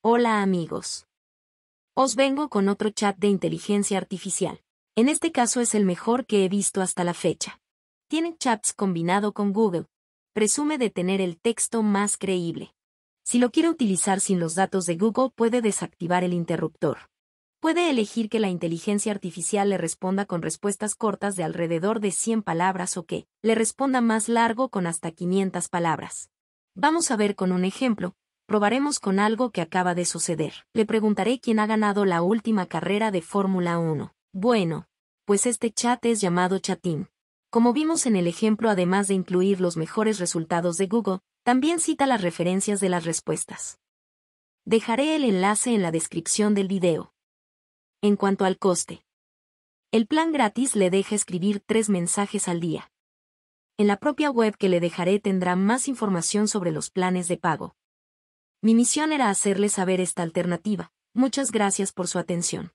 Hola amigos. Os vengo con otro chat de inteligencia artificial. En este caso es el mejor que he visto hasta la fecha. Tiene chats combinado con Google. Presume de tener el texto más creíble. Si lo quiere utilizar sin los datos de Google puede desactivar el interruptor. Puede elegir que la inteligencia artificial le responda con respuestas cortas de alrededor de 100 palabras o que le responda más largo con hasta 500 palabras. Vamos a ver con un ejemplo, probaremos con algo que acaba de suceder. Le preguntaré quién ha ganado la última carrera de Fórmula 1. Bueno, pues este chat es llamado Chatín. Como vimos en el ejemplo, además de incluir los mejores resultados de Google, también cita las referencias de las respuestas. Dejaré el enlace en la descripción del video. En cuanto al coste. El plan gratis le deja escribir tres mensajes al día. En la propia web que le dejaré tendrá más información sobre los planes de pago. Mi misión era hacerle saber esta alternativa. Muchas gracias por su atención.